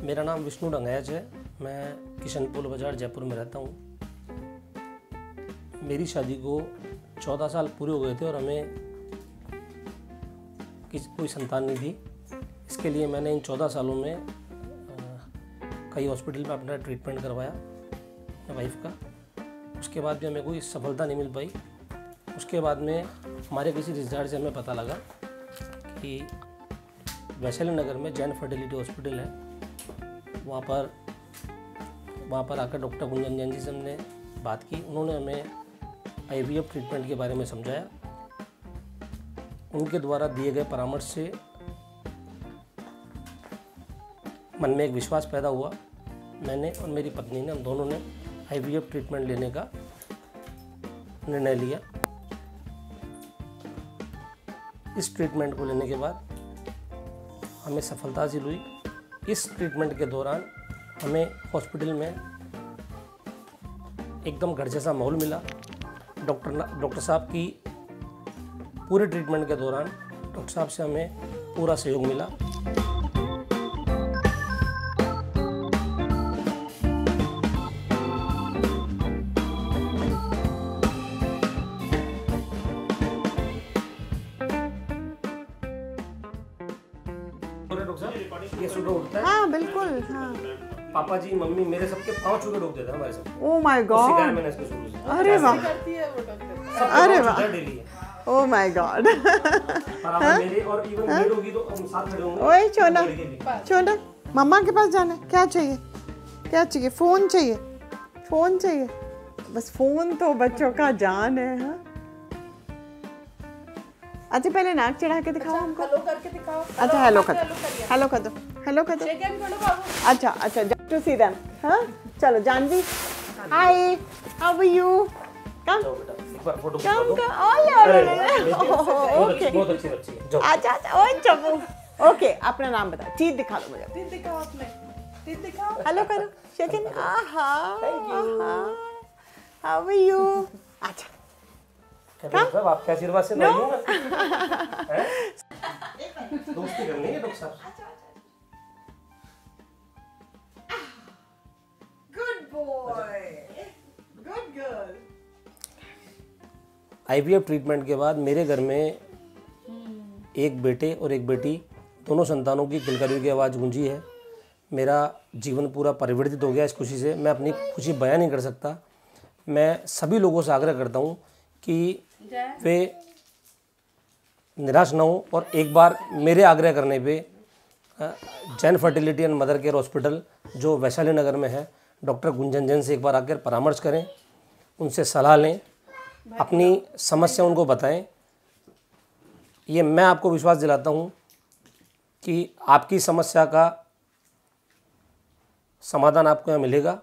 मेरा नाम विष्णु डंगैज है। मैं किशनपुर बाज़ार जयपुर में रहता हूँ। मेरी शादी को चौदह साल पूरे हो गए थे और हमें किस कोई संतान नहीं थी। इसके लिए मैंने इन चौदह सालों में कई हॉस्पिटल में अपना ट्रीटमेंट करवाया वाइफ का। उसके बाद भी हमें कोई सफलता नहीं मिल पाई। उसके बाद में हमारे किसी रिश्तेदार से हमें पता लगा कि वैशाली नगर में जैन फर्टिलिटी हॉस्पिटल है। वहाँ पर वहाँ पर आकर डॉक्टर गुंजन जैन जी से हमने बात की। उन्होंने हमें आई ट्रीटमेंट के बारे में समझाया। उनके द्वारा दिए गए परामर्श से मन में एक विश्वास पैदा हुआ। मैंने और मेरी पत्नी ने, हम दोनों ने आई ट्रीटमेंट लेने का निर्णय लिया। इस ट्रीटमेंट को लेने के बाद हमें सफलता हासिल हुई। इस ट्रीटमेंट के दौरान हमें हॉस्पिटल में एकदम घर जैसा माहौल मिला। डॉक्टर डॉक्टर साहब की पूरे ट्रीटमेंट के दौरान डॉक्टर साहब से हमें पूरा सहयोग मिला। डॉक्टर ये सुबह उठता है। हाँ बिल्कुल हाँ। पापा जी मम्मी मेरे सबके पाँव छू के रोक देते हैं हमारे सब ओ माय सिखाया गॉड मैंने इसको शुरू से अरे वाह। अरे वाह। डेली ओ माय गॉड मेरे और इवन मेड होगी तो हम साथ खड़े होंगे। ओए छोना छोना मम्मा के पास जाना क्या चाहिए? क्या चाहिए? फ़ोन चाहिए? फ़ोन चाहिए? बस फ़ोन तो बच्चों का जान है हाँ? अच्छा पहले नाक चढ़ा के दिखाओ हमको। हेलो करके दिखाओ। अच्छा हेलो कर दो। हेलो कर दो। हेलो कर दो। अच्छा अच्छा टू सी देम हाँ? चलो Janvi. Hi how are you come जाओ बेटा एक बार फ़ोटो कम अच्छी ओके अच्छी जाओ। अच्छा अच्छा ओए ओके अपना नाम बताओ। चीज़ दिखा दो मुझे। टीथ दिखाओ अपने। टीथ दिखाओ। हेलो करो। सेकंड आहा thank you how are you अच्छा। साहब आपके आशीर्वाद से नहीं हूँ? मैं दोस्ती करनी है डॉक्टर साहब good boy good girl IVF treatment के बाद मेरे घर में एक बेटे और एक बेटी दोनों संतानों की किलकारियों की आवाज़ गूंजी है। मेरा जीवन पूरा परिवर्तित हो गया इस खुशी से। मैं अपनी खुशी बयां नहीं कर सकता। मैं सभी लोगों से आग्रह करता हूँ कि वे निराश न हो और एक बार मेरे आग्रह करने पे Jain fertility and mother care hospital जो वैशाली नगर में है डॉक्टर गुंजन जैन से एक बार आकर परामर्श करें उनसे सलाह लें अपनी समस्या उनको बताएँ। ये मैं आपको विश्वास दिलाता हूँ कि आपकी समस्या का समाधान आपको यहाँ मिलेगा।